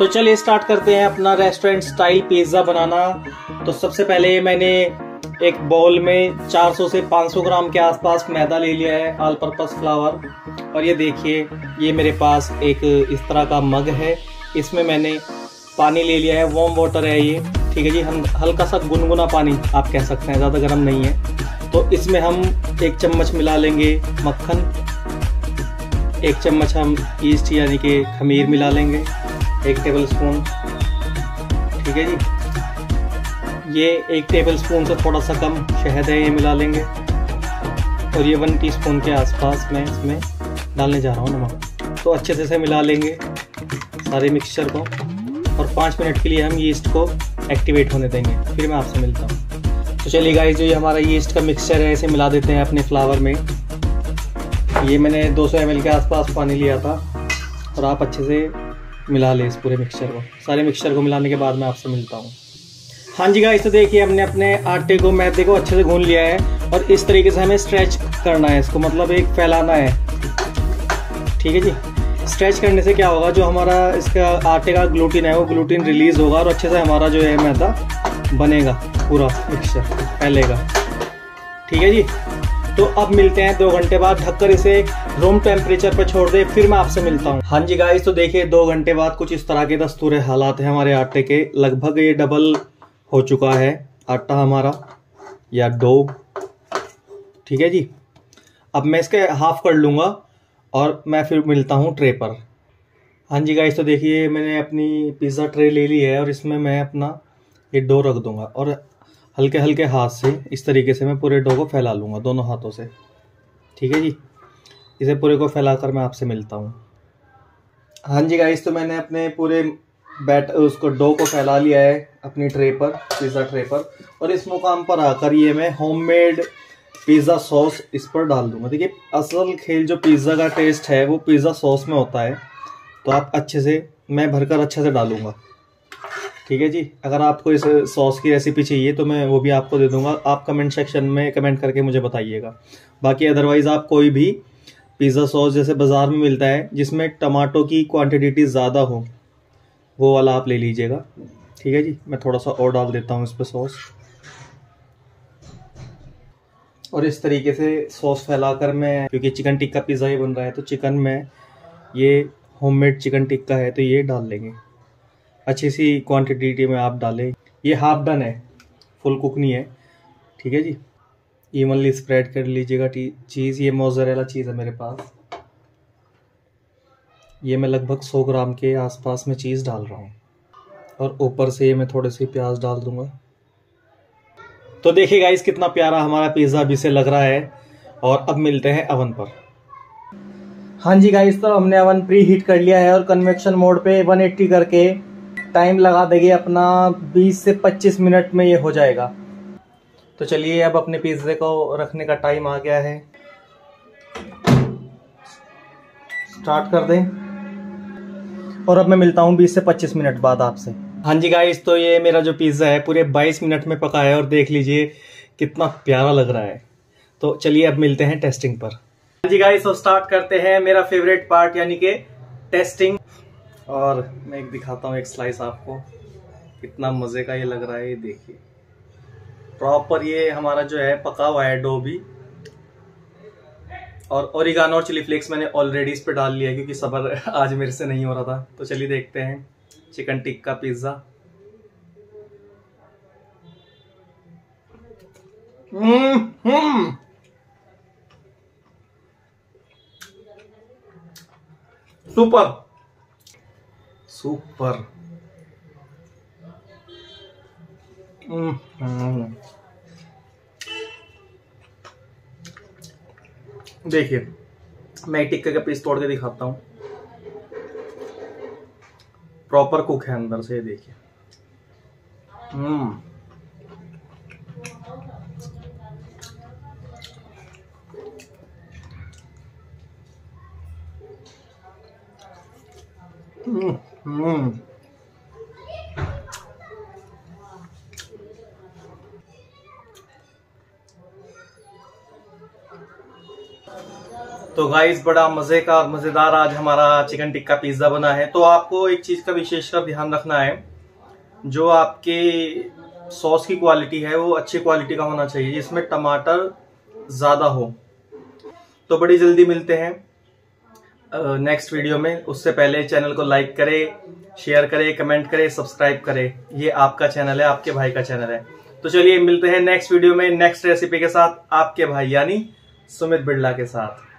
तो चलिए स्टार्ट करते हैं अपना रेस्टोरेंट स्टाइल पिज़्ज़ा बनाना। तो सबसे पहले मैंने एक बाउल में 400 से 500 ग्राम के आसपास मैदा ले लिया है ऑल पर्पस फ्लावर और ये देखिए, ये मेरे पास एक इस तरह का मग है। इसमें मैंने पानी ले लिया है वार्म वाटर है ये। ठीक है जी, हम हल्का सा गुनगुना पानी आप कह सकते हैं, ज़्यादा गर्म नहीं है। तो इसमें हम एक चम्मच मिला लेंगे मक्खन। एक चम्मच हम ईस्ट यानी कि खमीर मिला लेंगे। एक टेबल स्पून ठीक है जी? ये एक टेबल स्पून से थोड़ा सा कम शहद है, ये मिला लेंगे। और ये वन टीस्पून के आसपास मैं इसमें डालने जा रहा हूँ नमक। तो अच्छे से से मिला लेंगे सारे मिक्सचर को। और पाँच मिनट के लिए हम ईस्ट को एक्टिवेट होने देंगे। फिर मैं आपसे मिलता हूँ। तो चलिए गाइस जो ये हमारा ईस्ट का मिक्सचर है, इसे मिला देते हैं अपने फ्लावर में। ये मैंने 200 सौ के आसपास पानी लिया था। और आप अच्छे से मिला लें इस पूरे मिक्सचर को। सारे मिक्सचर को मिलाने के बाद मैं आपसे मिलता हूँ। हाँ जी गाइस तो देखिए हमने अपने आटे को, मैदे को अच्छे से गून लिया है और इस तरीके से हमें स्ट्रेच करना है इसको मतलब एक फैलाना है। ठीक है जी? स्ट्रेच करने से क्या होगा, जो हमारा इसका आटे का ग्लूटीन है, वो ग्लूटीन रिलीज़ होगा और अच्छे से हमारा जो है मैदा बनेगा, पूरा मिक्सचर फैलेगा। ठीक है जी? तो अब मिलते हैं दो घंटे बाद। ढककर इसे रूम टेम्परेचर पर छोड़ दे, फिर मैं आपसे मिलता हूँ। हाँ जी गाइस तो देखिए, दो घंटे बाद कुछ इस तरह के दस्तूरे हालात हैं हमारे आटे के। लगभग ये डबल हो चुका है आटा हमारा, या डो ठीक है जी? अब मैं इसके हाफ़ कर लूँगा और मैं फिर मिलता हूँ ट्रे पर। हाँ जी गाइस तो देखिए, मैंने अपनी पिज़्ज़ा ट्रे ले ली है और इसमें मैं अपना ये डो रख दूँगा। और हल्के हल्के हाथ से इस तरीके से मैं पूरे डो को फैला लूँगा, दोनों हाथों से। ठीक है जी? इसे पूरे को फैला कर मैं आपसे मिलता हूँ। हाँ जी गाइस तो मैंने अपने पूरे बैट, उसको डो को फैला लिया है अपनी ट्रे पर, पिज़्ज़ा ट्रे पर। और इस मुकाम पर आकर ये मैं होममेड पिज़्ज़ा सॉस इस पर डाल दूँगा। देखिए, असल खेल जो पिज़्ज़ा का टेस्ट है, वो पिज़्ज़ा सॉस में होता है। तो आप अच्छे से, मैं भरकर अच्छे से डालूँगा। ठीक है जी? अगर आपको इस सॉस की रेसिपी चाहिए तो मैं वो भी आपको दे दूँगा। आप कमेंट सेक्शन में कमेंट करके मुझे बताइएगा। बाकी अदरवाइज़ आप कोई भी पिज़्ज़ा सॉस जैसे बाज़ार में मिलता है, जिसमें टमाटो की क्वांटिटी ज़्यादा हो, वो वाला आप ले लीजिएगा। ठीक है जी? मैं थोड़ा सा और डाल देता हूँ इस पर सॉस और इस तरीके से सॉस फैलाकर मैं, क्योंकि चिकन टिक्का पिज़्ज़ा ही बन रहा है तो चिकन में ये होममेड चिकन टिक्का है तो ये डाल लेंगे। अच्छी सी क्वांटिटी में आप डालें। ये हाफ़ डन है। फुल कुक नहीं है। ठीक है जी? इवनली स्प्रेड कर लीजिएगा चीज़ ये मोजरेला चीज़ है मेरे पास। ये मैं लगभग 100 ग्राम के आसपास में चीज़ डाल रहा हूँ। और ऊपर से ये मैं थोड़े से प्याज डाल दूँगा। तो देखिए गाइस कितना प्यारा हमारा पिज़्ज़ा अभी से लग रहा है। और अब मिलते हैं अवन पर। हाँ जी गाइस तो हमने अवन प्री हीट कर लिया है और कन्वेक्शन मोड पे 180 करके टाइम लगा देंगे अपना 20 से 25 मिनट में ये हो जाएगा। तो चलिए अब अपने पिज़्ज़े को रखने का टाइम आ गया है। स्टार्ट कर दें। और अब मैं मिलता हूँ 20 से 25 मिनट बाद आपसे। हाँ जी गाइस तो ये मेरा जो पिज़्ज़ा है, पूरे 22 मिनट में पका है और देख लीजिए कितना प्यारा लग रहा है। तो चलिए अब मिलते हैं टेस्टिंग पर। हाँ जी गाइस तो स्टार्ट करते हैं मेरा फेवरेट पार्ट यानी कि टेस्टिंग और मैं एक दिखाता हूँ एक स्लाइस आपको। कितना मज़े का ये लग रहा है, ये देखिए। प्रॉपर ये हमारा जो है पका हुआ है डो भी और ओरिगानो और चिली फ्लेक्स मैंने ऑलरेडी इस पे डाल लिया क्योंकि सबर आज मेरे से नहीं हो रहा था। तो चलिए देखते हैं। Chicken tikka pizza super super देखिए, मैं टिक्के का पीस तोड़ के दिखाता हूँ। प्रॉपर कुक है अंदर से देखिए। हम्म हम्म तो गाइस बड़ा मज़े का मज़ेदार आज हमारा चिकन टिक्का पिज्जा बना है। तो आपको एक चीज़ का विशेष का ध्यान रखना है, जो आपके सॉस की क्वालिटी है, वो अच्छी क्वालिटी का होना चाहिए, जिसमें टमाटर ज़्यादा हो। तो बड़ी जल्दी मिलते हैं। नेक्स्ट वीडियो में। उससे पहले चैनल को लाइक करे शेयर करे कमेंट करे सब्सक्राइब करे। ये आपका चैनल है, आपके भाई का चैनल है। तो चलिए मिलते हैं नेक्स्ट वीडियो में नेक्स्ट रेसिपी के साथ आपके भाई, यानी सुमित बिड़ला के साथ।